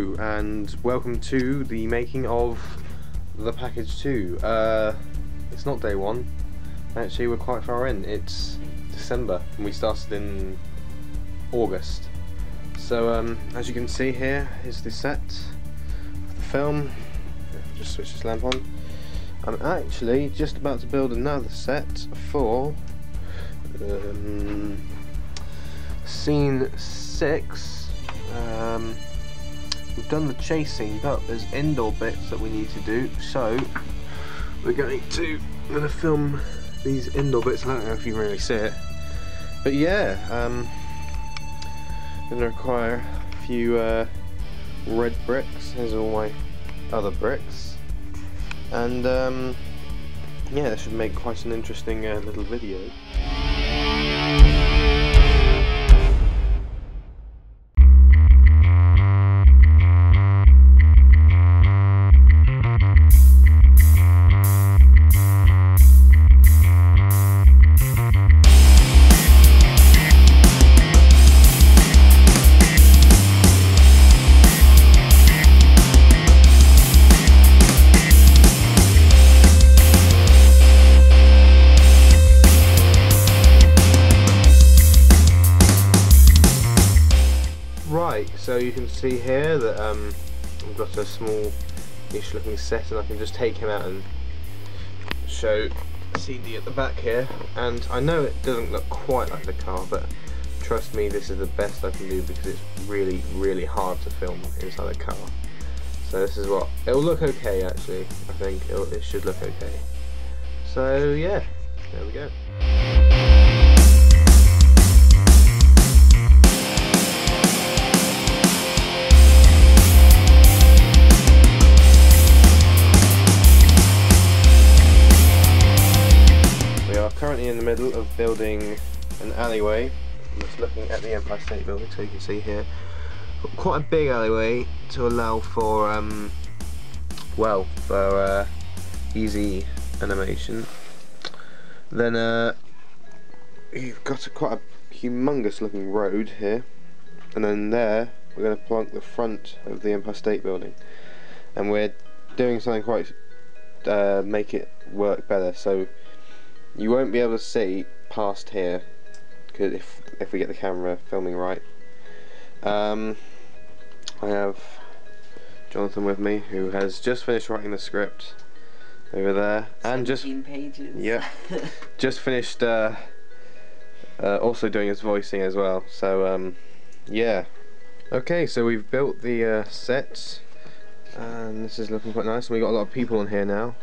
And welcome to the making of the package 2. Uh, it's not day one, actually we're quite far in. It's December and we started in August. So um, as you can see here is the set of the film. Just switch this lamp on. I'm actually just about to build another set for um, scene 6 um, we've done the chasing, but there's indoor bits that we need to do. So we're going to I'm to film these indoor bits. I don't know if you really see it, but yeah, um, to require a few uh, red bricks. Here's all my other bricks, and um, yeah, this should make quite an interesting uh, little video. You can see here that um, I've got a small-ish looking set and I can just take him out and show CD at the back here. And I know it doesn't look quite like the car but trust me this is the best I can do because it's really really hard to film inside a car. So this is what it'll look okay actually I think. It'll, it should look okay. So yeah there we go currently in the middle of building an alleyway. I'm just looking at the Empire State Building, so you can see here. Quite a big alleyway to allow for, um, well, for uh, easy animation. Then uh, you've got a, quite a humongous looking road here, and then there we're going to plunk the front of the Empire State Building, and we're doing something quite uh, make it work better. So you won't be able to see past here because if if we get the camera filming right. Um, I have Jonathan with me who has just finished writing the script over there and just pages. yeah just finished uh, uh, also doing his voicing as well. So um, yeah. Okay so we've built the uh, set and this is looking quite nice and we've got a lot of people on here now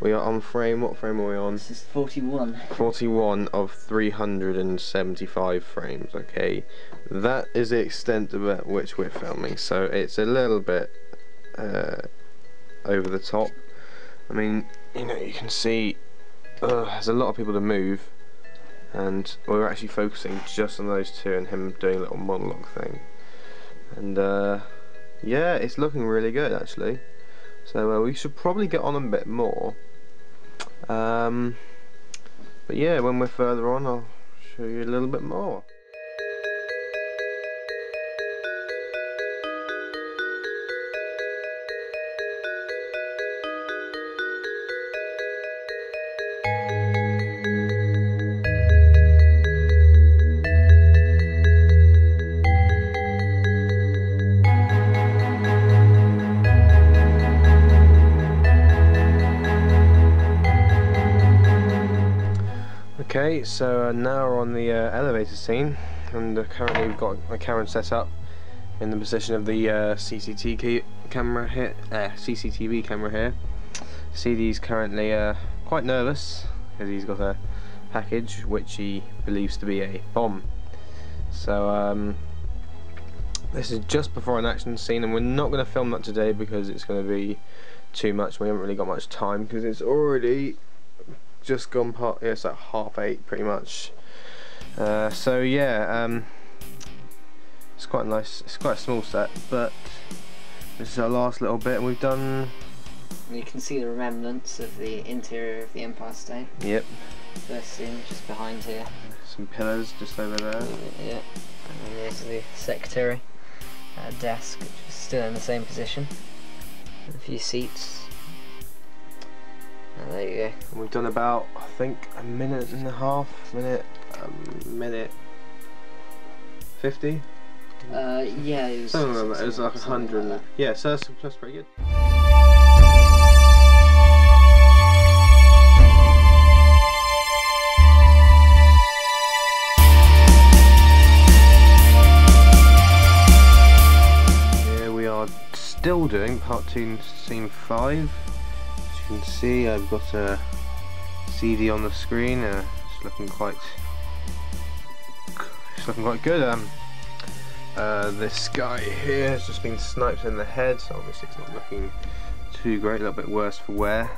we are on frame, what frame are we on? This is 41. 41 of 375 frames, okay. That is the extent of at which we're filming, so it's a little bit uh, over the top. I mean, you know, you can see uh, there's a lot of people to move, and we're actually focusing just on those two and him doing a little monologue thing. And uh, yeah, it's looking really good actually. So uh, we should probably get on a bit more. Um, but yeah, when we're further on, I'll show you a little bit more. So uh, now we're on the uh, elevator scene, and uh, currently we've got a camera set up in the position of the uh, CCTV camera here. Uh, CCTV camera here. CD's currently uh, quite nervous because he's got a package which he believes to be a bomb. So um, this is just before an action scene, and we're not going to film that today because it's going to be too much. We haven't really got much time because it's already just gone part yeah, it's like half eight pretty much uh, so yeah um, it's quite nice it's quite a small set but this is our last little bit and we've done You can see the remnants of the interior of the Empire State. yep First scene just behind here. some pillars just over there Yeah. And there's the secretary. uh, desk, which is still in the same position. And a few seats. And there you go. And we've done about, I think, a minute and a half, minute, a minute 50? Uh, yeah, it was. Something like. It was like 100. Like yeah, so that's, that's pretty good. we are still doing part 2 scene 5 can see, I've got a CD on the screen. Uh, it's looking quite, it's looking quite good. Um, uh, this guy here has just been sniped in the head, so obviously it's not looking too great, a little bit worse for wear.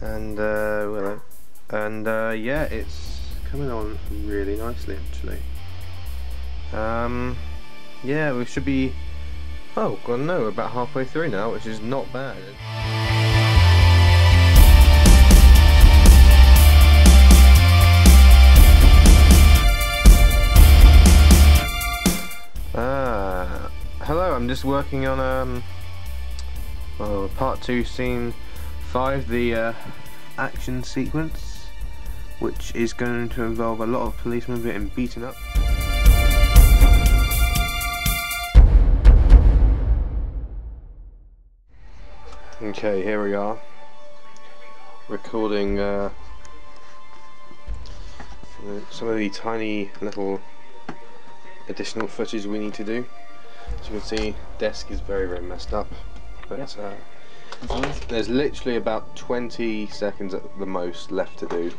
And uh, well, and uh, yeah, it's coming on really nicely actually. Um, yeah, we should be. Oh, god no, we're about halfway through now, which is not bad. Hello. I'm just working on um, well, part two, scene five, the uh, action sequence, which is going to involve a lot of policemen getting beaten up. Okay, here we are, recording uh, some of the tiny little additional footage we need to do. As you can see, desk is very very messed up, but uh, there's literally about 20 seconds at the most left to do.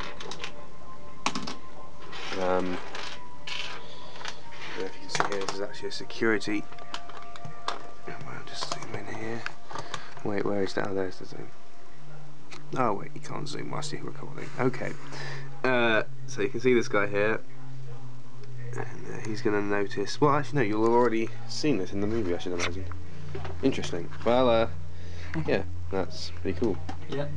Um, if you can see here, this is actually a security. I'll just zoom in here. Wait, where is that? Oh, there's the zoom. Oh wait, you can't zoom whilst you're recording. Okay. Uh, so you can see this guy here he's going to notice. Well, actually, no, you'll have already seen this in the movie, I should imagine. Interesting. Well, uh, yeah, that's pretty cool. Yeah.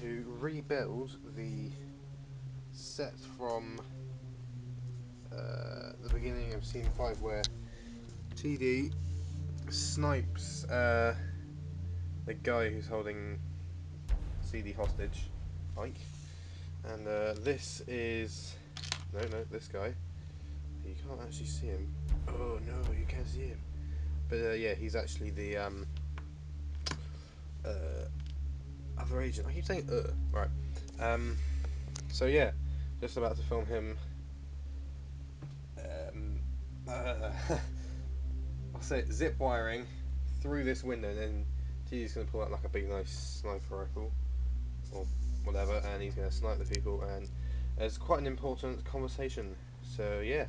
To rebuild the set from uh, the beginning of scene 5 where TD snipes uh, the guy who's holding CD hostage, Ike. And uh, this is. No, no, this guy. You can't actually see him. Oh no, you can't see him. But uh, yeah, he's actually the. Um, uh, other agent. I keep saying uh. Right. Um. So yeah, just about to film him. Um. Uh, I'll say zip wiring through this window, and then T's gonna pull out like a big nice sniper rifle or whatever, and he's gonna snipe the people, and it's quite an important conversation. So yeah.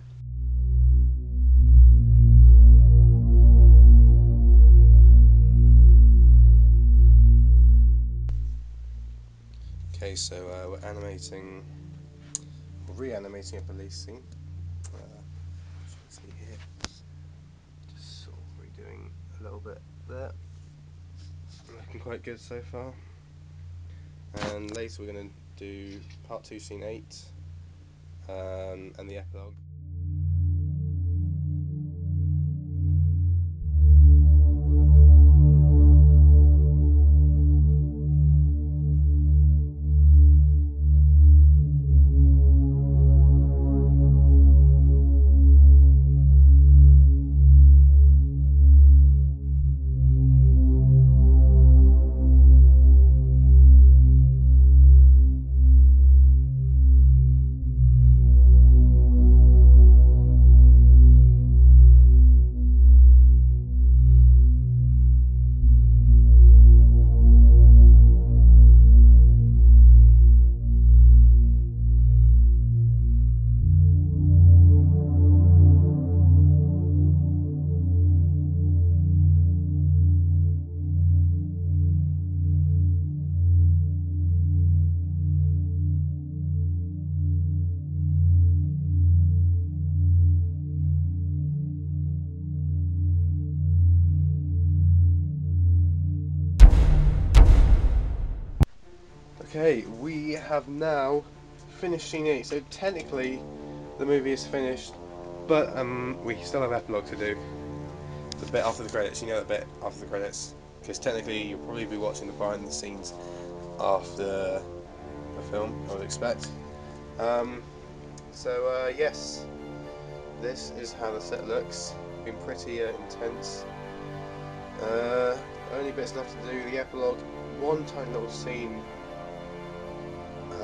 So uh, we're animating, reanimating a police scene. Uh, see here, just sort of redoing a little bit there. Looking quite good so far. And later we're going to do part two, scene eight, um, and the epilogue. Have now scene 8, so technically the movie is finished, but um, we still have epilogue to do. The bit after the credits, you know the bit after the credits, because technically you'll probably be watching the behind the scenes after the film, I would expect. Um, so uh, yes, this is how the set looks. Been pretty uh, intense. Uh, only bits left to do, the epilogue, one tiny little scene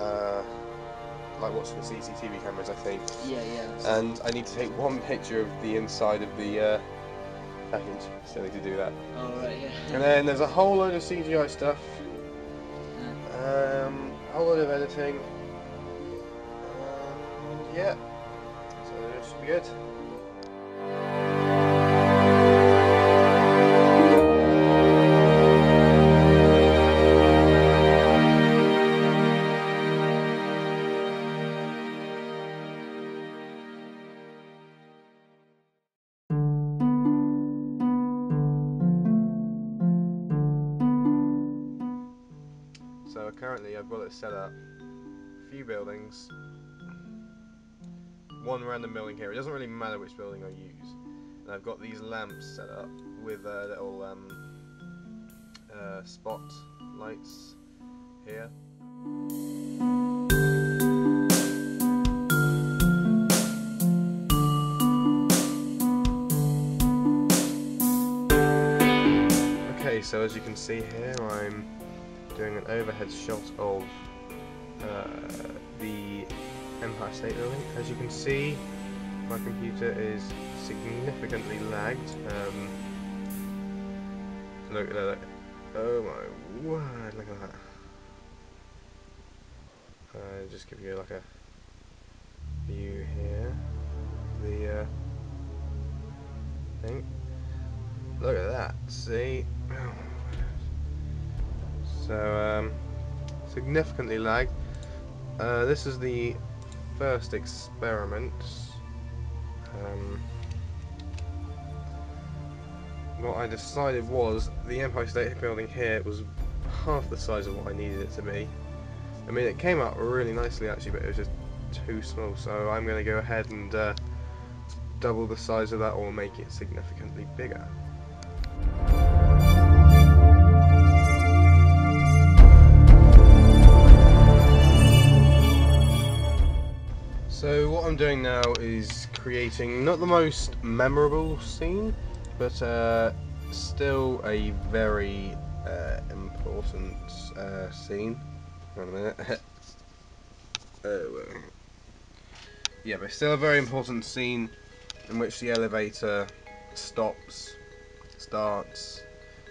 uh, like watching the CCTV cameras, I think. Yeah, yeah. And I need to take one picture of the inside of the uh, package. Still need to do that. Oh, right, yeah. And then there's a whole load of CGI stuff. Um, a whole load of editing. Um, yeah. So it should be good. Buildings. One random building here. It doesn't really matter which building I use. And I've got these lamps set up with uh, little um, uh, spot lights here. Okay, so as you can see here, I'm doing an overhead shot of uh, the Empire State Building. As you can see, my computer is significantly lagged. Um, look at that. Oh my word, look at that. Uh, just give you like a view here. The uh, thing. Look at that, see? So, um, significantly lagged. Uh, this is the first experiment. Um, what I decided was the Empire State Building here was half the size of what I needed it to be. I mean, it came out really nicely actually, but it was just too small. So I'm going to go ahead and uh, double the size of that or make it significantly bigger. So what I'm doing now is creating not the most memorable scene, but uh, still a very uh, important uh, scene. Hang on a minute. oh, yeah, but still a very important scene in which the elevator stops, starts,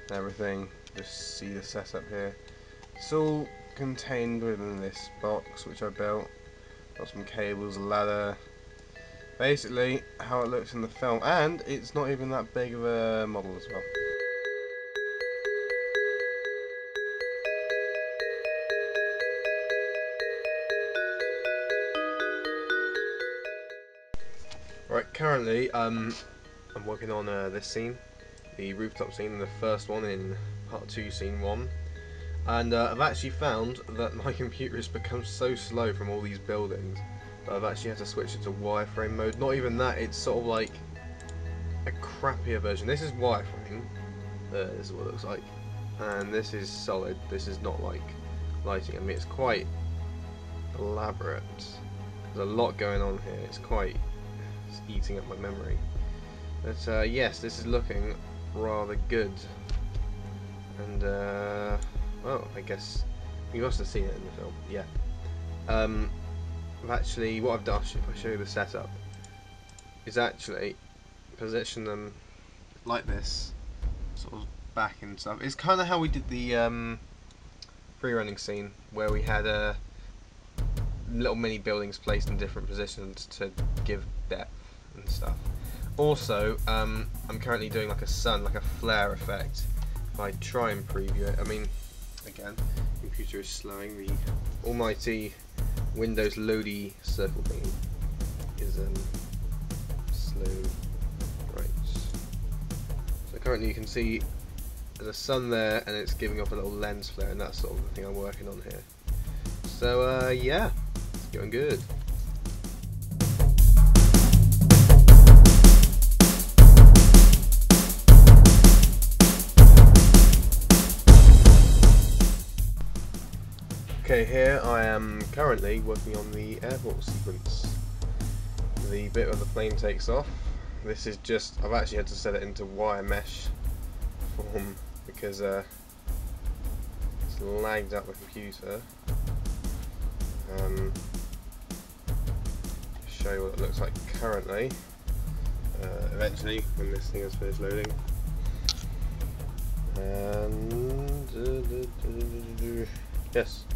and everything. Just see the setup here. It's all contained within this box which I built. Got some cables, ladder. Basically, how it looks in the film, and it's not even that big of a model as well. Right, currently, um, I'm working on uh, this scene, the rooftop scene, the first one in part 2, scene 1. And uh, I've actually found that my computer has become so slow from all these buildings that I've actually had to switch it to wireframe mode. Not even that, it's sort of like a crappier version. This is wireframe, uh, this is what it looks like. And this is solid, this is not like lighting. I mean, it's quite elaborate. There's a lot going on here, it's quite it's eating up my memory. But uh, yes, this is looking rather good. And, uh, well, I guess you must have seen it in the film, yeah. Um, I've actually, what I've done, if I show you the setup, is actually position them like this, sort of back and stuff. It's kind of how we did the um, free running scene, where we had uh, little mini buildings placed in different positions to give depth and stuff. Also, um, I'm currently doing like a sun, like a flare effect. If I try and preview it, I mean, again, computer is slowing. The almighty Windows loady circle thing is um, slow. Right. So currently you can see there's a sun there, and it's giving off a little lens flare, and that's sort of the thing I'm working on here. So uh, yeah, it's going good. Okay, here I am currently working on the airport sequence. The bit where the plane takes off. This is just, I've actually had to set it into wire mesh form because uh, it's lagged out the computer. Um, show you what it looks like currently. Uh, eventually, when this thing is finished loading. And uh, yes.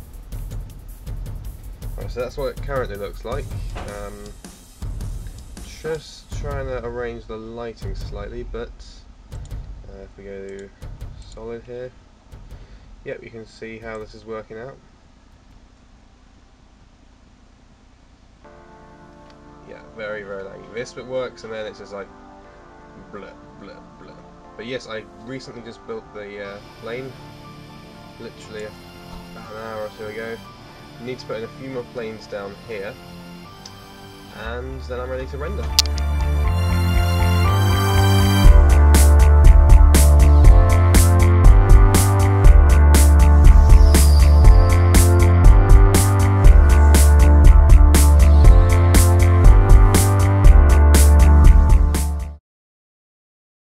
So that's what it currently looks like. Um, just trying to arrange the lighting slightly, but uh, if we go to solid here, yep, you can see how this is working out. Yeah, very, very laggy. This bit works, and then it's just like blur, blur, blur. But yes, I recently just built the uh, plane, literally about an hour or so ago. Need to put in a few more planes down here, and then I'm ready to render.